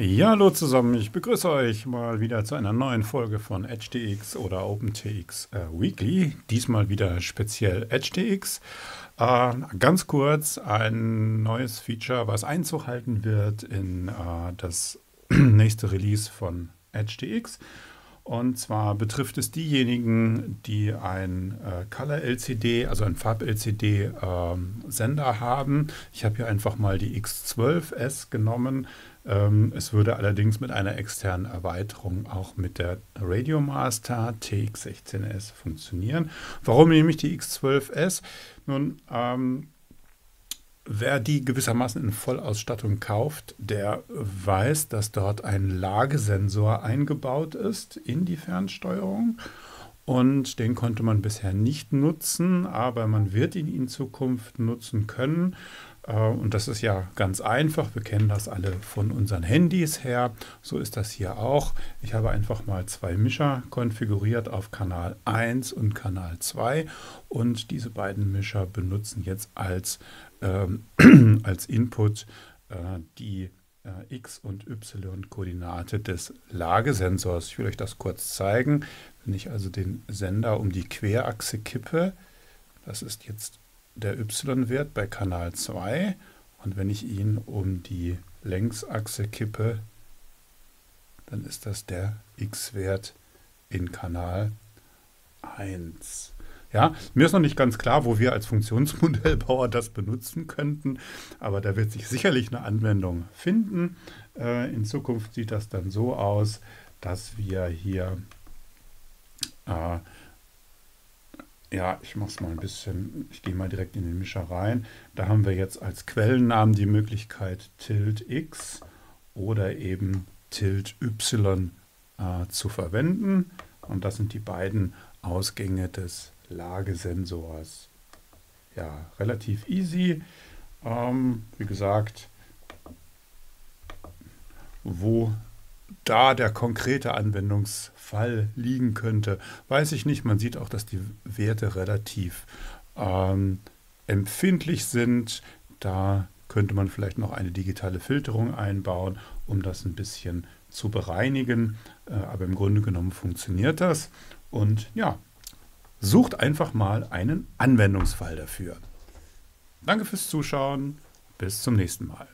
Ja, hallo zusammen, ich begrüße euch mal wieder zu einer neuen Folge von EdgeTX oder OpenTX äh, Weekly. Diesmal wieder speziell EdgeTX. Äh, ganz kurz ein neues Feature, was Einzug halten wird in äh, das nächste Release von EdgeTX. Und zwar betrifft es diejenigen, die ein äh, Color LCD, also ein Farb LCD ähm, haben. Ich habe hier einfach mal die X12S genommen. Ähm, es würde allerdings mit einer externen Erweiterung auch mit der Radiomaster TX16S funktionieren. Warum nehme ich die X12S? Nun, ähm, wer die gewissermaßen in Vollausstattung kauft, der weiß, dass dort ein Lagesensor eingebaut ist in die Fernsteuerung. Und den konnte man bisher nicht nutzen, aber man wird ihn in Zukunft nutzen können. Äh, und das ist ja ganz einfach. Wir kennen das alle von unseren Handys her. So ist das hier auch. Ich habe einfach mal zwei Mischer konfiguriert auf Kanal 1 und Kanal 2. Und diese beiden Mischer benutzen jetzt als, ähm, als Input äh, die X- und Y-Koordinate des Lagesensors. Ich will euch das kurz zeigen. Wenn ich also den Sender um die Querachse kippe, das ist jetzt der y-Wert bei Kanal 2 und wenn ich ihn um die Längsachse kippe, dann ist das der x-Wert in Kanal 1. Ja, mir ist noch nicht ganz klar, wo wir als Funktionsmodellbauer das benutzen könnten, aber da wird sich sicherlich eine Anwendung finden. Äh, in Zukunft sieht das dann so aus, dass wir hier äh, ja, ich mache es mal ein bisschen, ich gehe mal direkt in den Mischer rein. Da haben wir jetzt als Quellennamen die Möglichkeit Tilt X oder eben Tilt Y äh, zu verwenden. Und das sind die beiden Ausgänge des Lagesensors. Ja, relativ easy. Ähm, wie gesagt, wo da der konkrete Anwendungsfall liegen könnte, weiß ich nicht. Man sieht auch, dass die Werte relativ ähm, empfindlich sind. Da könnte man vielleicht noch eine digitale Filterung einbauen, um das ein bisschen zu bereinigen. Äh, aber im Grunde genommen funktioniert das. Und ja, sucht einfach mal einen Anwendungsfall dafür. Danke fürs Zuschauen. Bis zum nächsten Mal.